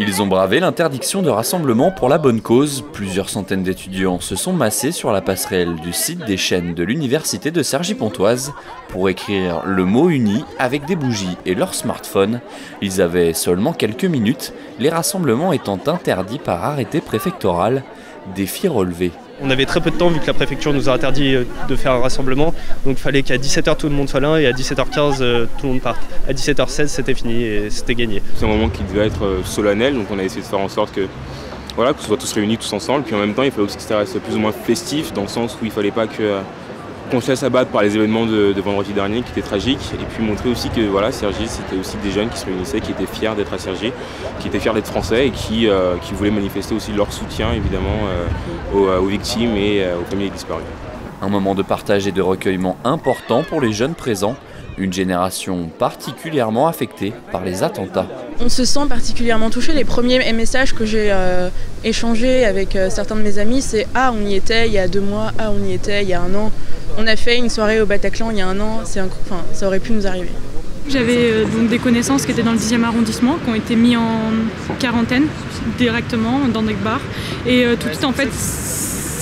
Ils ont bravé l'interdiction de rassemblement pour la bonne cause. Plusieurs centaines d'étudiants se sont massés sur la passerelle du site des chaînes de l'université de Cergy-Pontoise pour écrire le mot uni avec des bougies et leur smartphone. Ils avaient seulement quelques minutes, les rassemblements étant interdits par arrêté préfectoral. Défi relevé. On avait très peu de temps vu que la préfecture nous a interdit euh, de faire un rassemblement. Donc il fallait qu'à 17h tout le monde soit là et à 17h15 euh, tout le monde parte. À 17h16 c'était fini et c'était gagné. C'est un moment qui devait être euh, solennel donc on a essayé de faire en sorte que voilà, que ce soit tous réunis tous ensemble. Puis en même temps il fallait aussi que ça reste plus ou moins festif dans le sens où il fallait pas que qu'on se laisse abattre par les événements de, vendredi dernier qui étaient tragiques et puis montrer aussi que voilà, Sergi c'était aussi des jeunes qui se réunissaient, qui étaient fiers d'être à Sergi, qui étaient fiers d'être français et qui, euh, qui, voulaient manifester aussi leur soutien évidemment euh, aux, aux, victimes et euh, aux familles disparues. Un moment de partage et de recueillement important pour les jeunes présents, une génération particulièrement affectée par les attentats. On se sent particulièrement touché. Les premiers messages que j'ai euh, échangés avec euh, certains de mes amis, c'est Ah, on y était il y a deux mois, Ah, on y était il y a un an. On a fait une soirée au Bataclan il y a un an, un... Enfin, ça aurait pu nous arriver. J'avais euh, donc des connaissances qui étaient dans le 10e arrondissement, qui ont été mis en quarantaine directement dans des bars. Et tout de suite, en fait,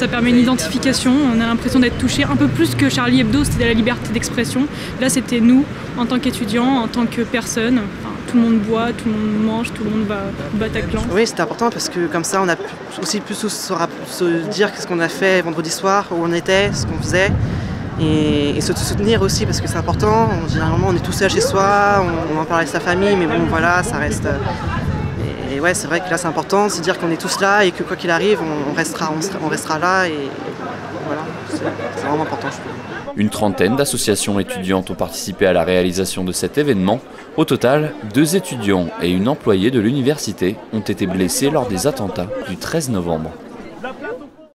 ça permet une identification. On a l'impression d'être touché un peu plus que Charlie Hebdo, c'était la liberté d'expression. Là, c'était nous, en tant qu'étudiants, en tant que personnes. tout le monde boit, tout le monde mange, tout le monde va au Bataclan. Oui, c'est important parce que comme ça, on a aussi plus se, se dire ce qu'on a fait vendredi soir, où on était, ce qu'on faisait. Et, se soutenir aussi parce que c'est important. Généralement, on est tout seul chez soi, on, en parle avec sa famille, mais bon, voilà, ça reste et ouais, c'est vrai que là c'est important de se dire qu'on est tous là et que quoi qu'il arrive, on, restera, on, restera là et voilà, c'est vraiment important. Une trentaine d'associations étudiantes ont participé à la réalisation de cet événement. Au total, deux étudiants et une employée de l'université ont été blessés lors des attentats du 13 novembre.